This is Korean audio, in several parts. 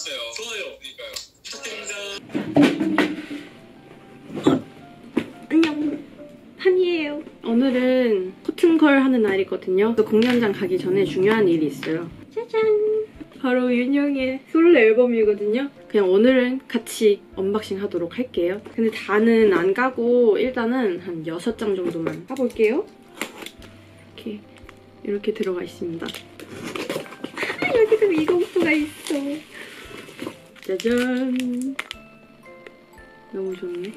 됐어요. 좋아요. 그러니까요. 안녕. 한이에요. 오늘은 커튼콜 하는 날이거든요. 공연장 가기 전에 중요한 일이 있어요. 짜잔. 바로 윤형의 솔로 앨범이거든요. 그냥 오늘은 같이 unboxing 하도록 할게요. 근데 다는 안 가고 일단은 한 6장 정도만 까볼게요. 이렇게 이렇게 들어가 있습니다. 아, 여기도 미공수가 있어 짜잔 너무 좋네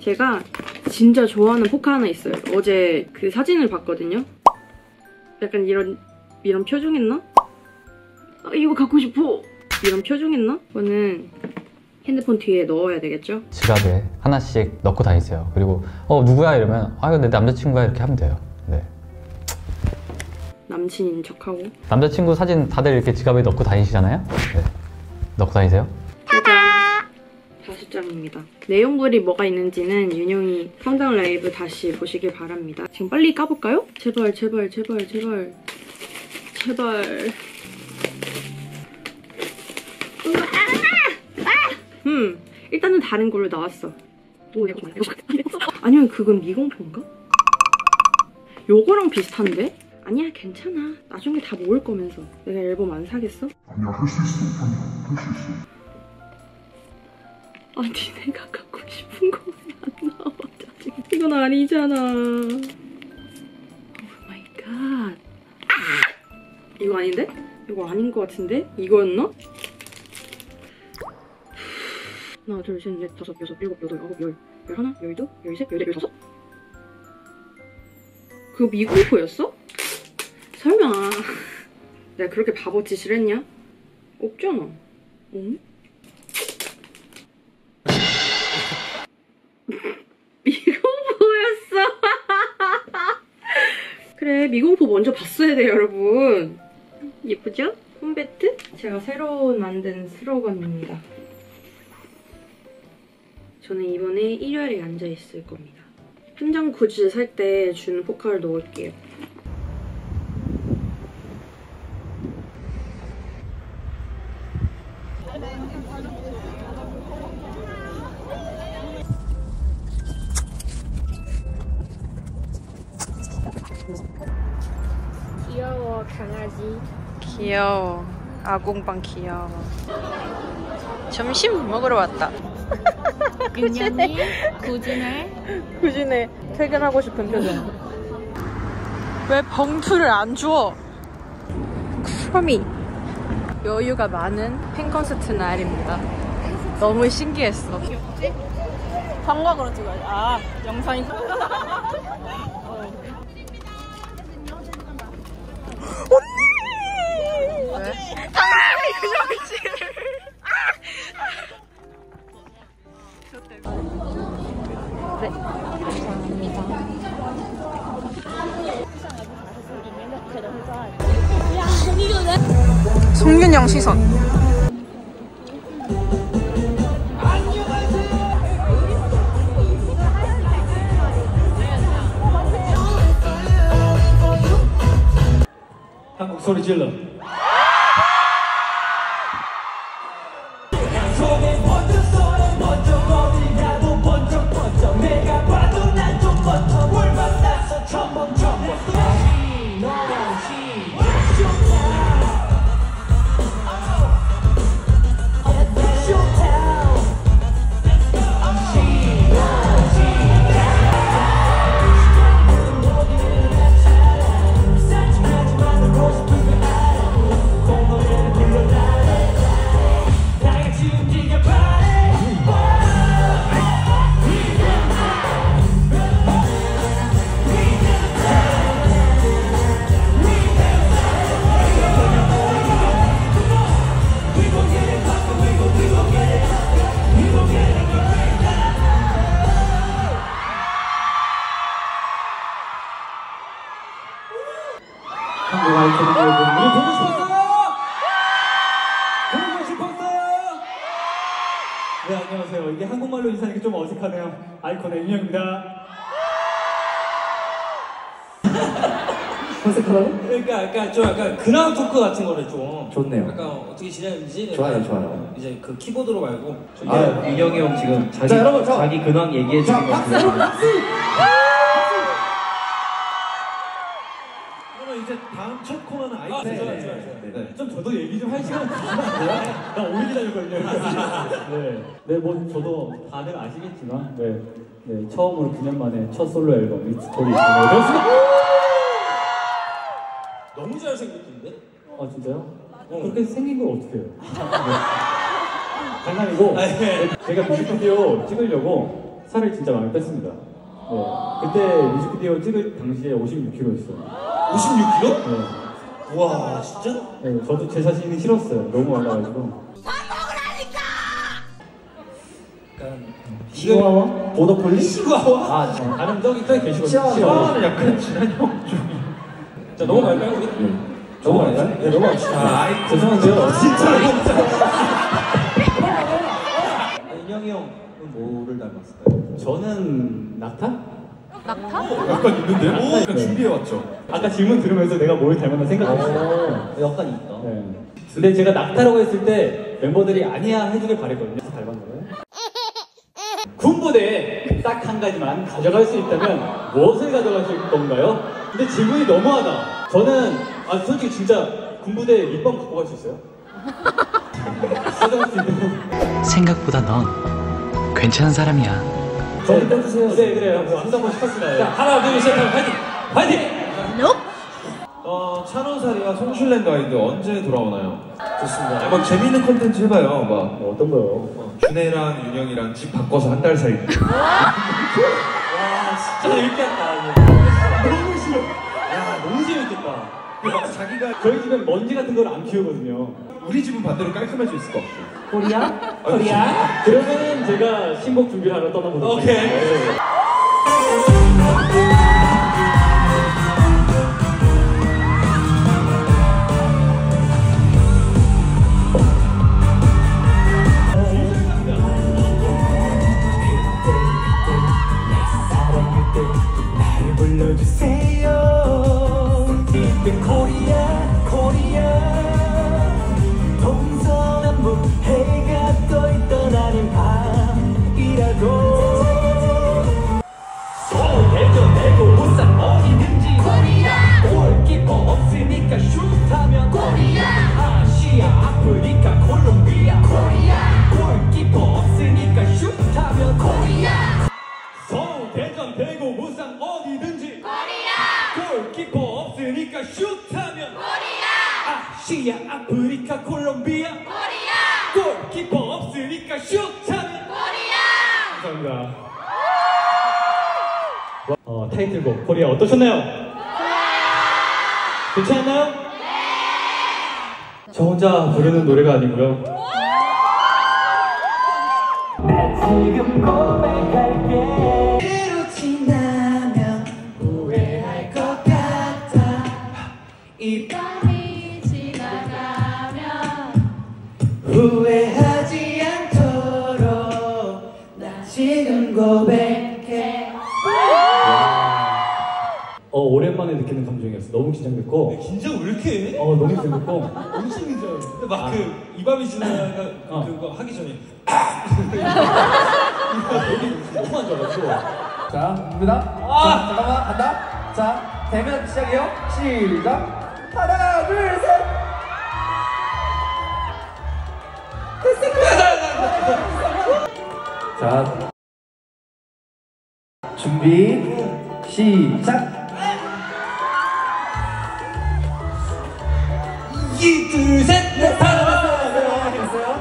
제가 진짜 좋아하는 포카 하나 있어요. 어제 그 사진을 봤거든요. 약간 이런 이런 표정 했나? 아, 이거 갖고 싶어. 이런 표정 했나? 이거는 핸드폰 뒤에 넣어야 되겠죠? 지갑에 하나씩 넣고 다니세요. 그리고 어 누구야 이러면 아 이거 내 남자친구야 이렇게 하면 돼요. 네. 남친인 척하고. 남자친구 사진 다들 이렇게 지갑에 넣고 다니시잖아요. 네. 넣고 다니세요. 다섯 장입니다. 내용물이 뭐가 있는지는 윤영이 성장 라이브 다시 보시길 바랍니다. 지금 빨리 까볼까요? 제발 제발 제발 제발 제발! 음 일단은 다른 걸로 나왔어. 오 이거 아니면 그건 미공포인가? 요거랑 비슷한데? 아니야 괜찮아. 나중에 다 모을 거면서 내가 앨범 안 사겠어? 아니야 할 수 있어 아니야 할수 있어 아니 내가 갖고 싶은 거만 안 나와 짜증 이건 아니잖아 oh my god 이거 아닌데? 이거 아닌 것 같은데? 이거였나? 하나 둘셋넷 다섯 여섯 일곱 여덟 아홉 열 열하나 열두 열셋 열넷 열다섯 그거 미국어였어? 설마 내가 그렇게 바보 짓을 했냐? 없잖아 응? 그래, 미공포 먼저 봤어야 돼요, 여러분. 예쁘죠? 홈베트? 제가 새로 만든 슬로건입니다. 저는 이번에 1열에 앉아있을 겁니다. 현장 굿즈 살때 주는 포카를 넣을게요. 강아지 귀여워. 아공빵 귀여워. 점심 먹으러 왔다. 윤영이 구진을 구진에 퇴근하고 싶은 표정. 왜 봉투를 안 줘? 크롬이. 여유가 많은 팬콘서트 날입니다. 너무 신기했어. 방광으로 찍어야지 아 영상이 왜? 송윤영 시선. 한 한국 아이콘 여러분, 보고 싶었어요? 보고 싶었어요? 네, 안녕하세요. 이게 한국말로 인사하니까 좀 어색하네요. 아이콘의 윤영입니다. 컨셉하라고? 그러니까 약간 좀 약간 근황 토크 같은 거를 좀 좋네요. 약간 어떻게 지내는지 좋아요, 약간 좋아요. 이제 그 키보드로 말고 좀 아, 윤영이 형 지금 자기, 자, 여러분, 저- 자기 근황 얘기해 주는 거 같아요. 그 다음 첫 코너는 아이템 네, 좋아요, 네, 좋아요, 네, 좋아요. 네. 좀 저도 얘기 좀 할 시간 주시면 안 돼요? 나 오래 기다릴걸요 네, 네, 뭐 저도 다들 아시겠지만, 네, 네 처음으로 9년 만에 첫 솔로 앨범 미스토리 내렸습니다. 너무 잘생겼던데? 아 진짜요? 그렇게 생긴 걸 어떻게 해요? 네. 장난이고, 아, 예. 제가 뮤직비디오 찍으려고 살을 진짜 많이 뺐습니다. 네, 그때 뮤직비디오 찍을 당시에 56kg였어요. 56kg? 네, 와 진짜? 네, 저도 제 자신이 싫었어요. 너무 많아가지고. 약간 시와와? 보더폴리? 시와와? 아, 저- 다른 저기 저기 계시거든요. 시와와는 약간 지난 형 중. 자 넘어갈까요 우리? 넘어갈까요? 네 넘어갑시다 아, 아이, 죄송한데요. 진짜 진짜 윤영이 형은 뭐를 닮았을까요? 저는 낙타? 약간 있는데요? 오, 약간 네. 준비해왔죠. 아까 질문 들으면서 내가 뭘 닮았나 생각했어요. 오, 약간 있다. 네. 근데 제가 낙타라고 했을 때 멤버들이 아니야 해주길 바랬거든요. 그래서 닮았나요? 군부대에 딱 한 가지만 가져갈 수 있다면 무엇을 가져가실 건가요? 근데 질문이 너무하다. 저는 아 솔직히 진짜 군부대 립밤 갖고 갈 수 있어요? 가져갈 수 있는 생각보다 넌 괜찮은 사람이야. 저희 떼주세요. 네 그래요. 한번 싶었습니다. 자 하나 둘셋 하면 화이팅! 화이팅! 어, 찬호사리와 송슐랭 가이드 언제 돌아오나요? 좋습니다 막 재밌는 컨텐츠 해봐요. 막뭐 어떤 거요? 어, 준혜랑 윤영이랑 집 바꿔서 한 달 사이. 진짜 재밌겠다 너무 싫어. 자기가 저희 집엔 먼지 같은 걸 안 키우거든요. 우리 집은 반대로 깔끔해질 수가 없어. 코리아? 코리아? 그러면은 제가 신곡 준비를 하러 떠나보도록 오케이. 네. 코리아 코리아. 동서남북 해가 떠 있던 아닌 밤이라도 서울 대전 대구 부산 어디든지. 코리아! 골키퍼 없으니까 슛하면 골이야! 아시아 아프리카 콜롬비아. 코리아! 골키퍼 없으니까 슛하면 골이야! 서울 대전 대구 부산 어디든지 골키퍼 없으니까 슛하면 아시아 아프리카 콜롬비아 골키퍼 없으니까 슛하면 감사합니다. 어, 타이틀곡 코리아 어떠셨나요? 괜찮았나요? 저 혼자 부르는 노래가 아니고요. 지금 고백할 후회하지 않도록 나 지금 고백해 어, 오랜만에 느끼는 감정이었어. 너무 긴장됐고. 긴장 왜 이렇게 해? 어, 너무 긴장됐고. 엄청 근데 막그 이밤이 지나가 어. 그거 하기 전에 너무 안 좋아가지고. 자, 갑니다. 자, 잠깐만, 간다. 자, 되면 시작이요. 시작. 하나, 둘, 셋. 자, 준비, 시작. 이둘셋넷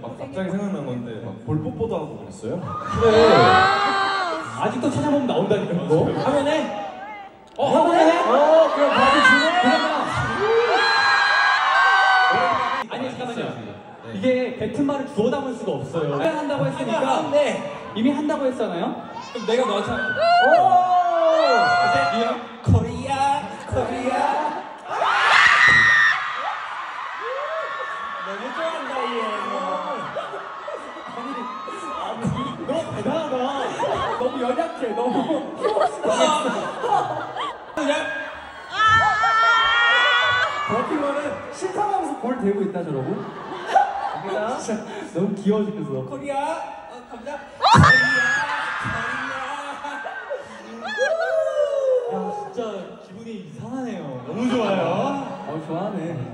막 갑자기 생각난 건데 막 볼뽀뽀도 하고 그랬어요? 그래. 아직도 찾아보면 나온다니까. 뭐? 하면 해? 어 해? 어, 그럼 바로 주네. 그러면. 아니, 잠깐만요. 이게 뱉은 말을 주워 담을 수가 없어요. 왜 한다고 했으니까. 네 이미 한다고 했잖아요. 그럼 내가 너한테 오! 어때? Real? 코리아 코리아 너무 좋아한다 얘너 대단하다. 너무 연약해. 너무. 그냥 되고 있다 저러고. 갑니다. 너무 귀여워 죽겠어. 코리아. 어, 갑니다. 야 진짜 기분이 이상하네요. 너무 좋아요. 어 좋아하네.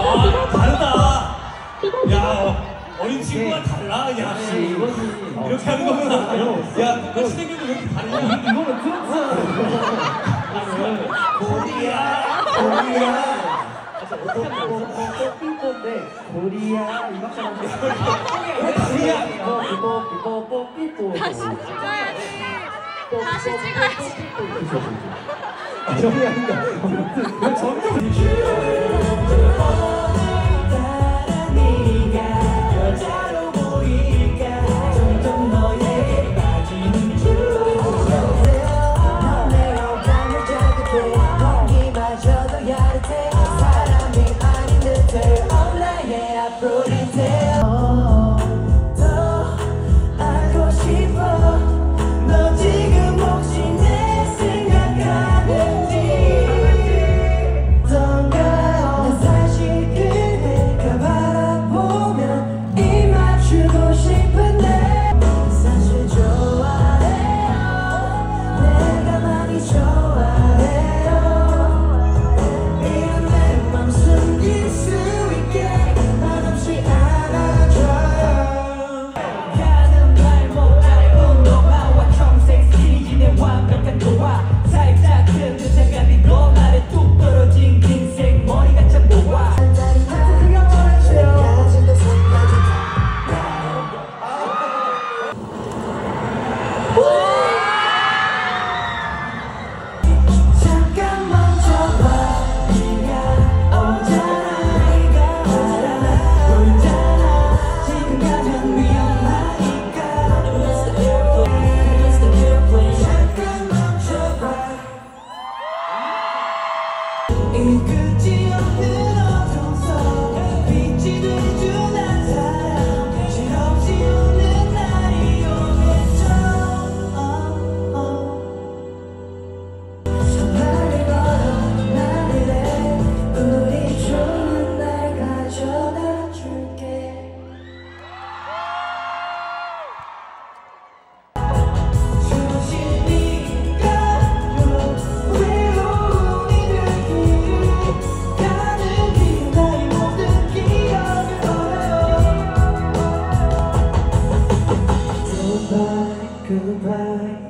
아 다르다. 야 어린 친구가 달라 야 이렇게 하는 거구나. 야 똑같이 생겨도 왜 이렇게 다르냐? 이거는 트로트. 코리아 코리아 뽀삐뽀인데 코리아 이 나오는 코리아 뽀삐뽀 뽀삐뽀. 다시 다시 찍어야지 아닌가? 왜 점점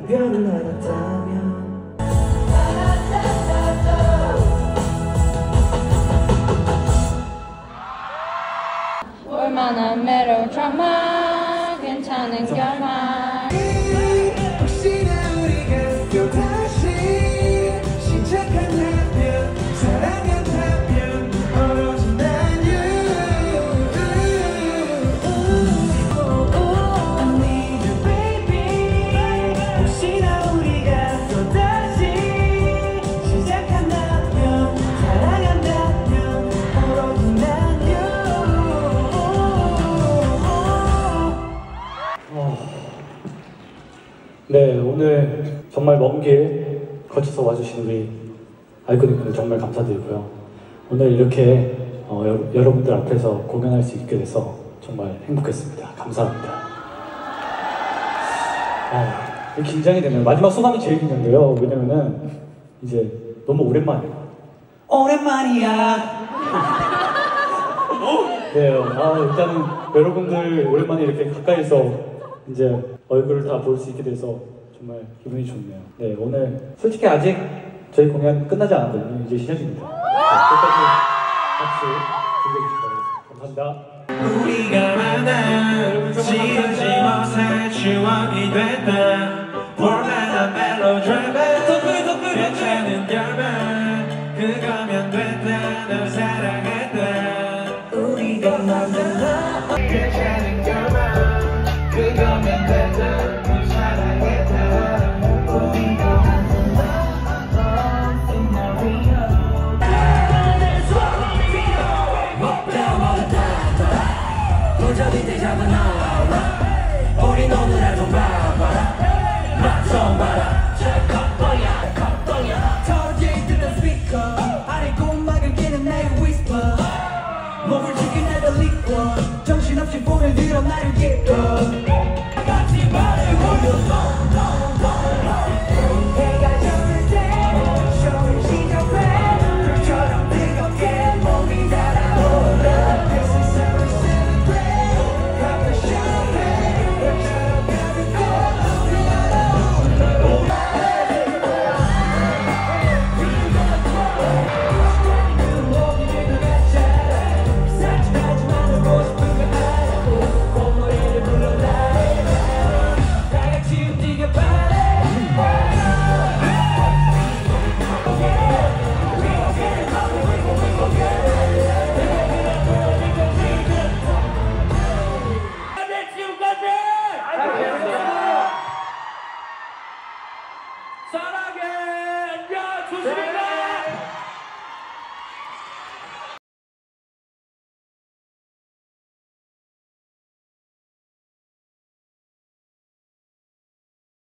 별을 알았다면. 얼마나 메로드라마 오늘 정말 먼 길 거쳐서 와주신 우리 아이코닉들 정말 감사드리고요. 오늘 이렇게 어, 여, 러분들 앞에서 공연할 수 있게 돼서 정말 행복했습니다. 감사합니다. 아, 긴장이 되네요. 마지막 소감이 제일 긴장돼요. 왜냐면은 이제 너무 오랜만이에요. 오랜만이야 네, 아, 일단은 여러분들 오랜만에 이렇게 가까이서 이제 얼굴을 다 볼 수 있게 돼서 정말 기분이 좋네요. 네, 오늘 솔직히 아직 저희 공연 끝나지 않았거든요. 이제 시작입니다. 네, 끝까지 같이 즐겨주시기 바랍니다. 감사합니다. 우리가 만난 지어진 어새 추억이 됐다 볼만한 멜로드라마 나의 위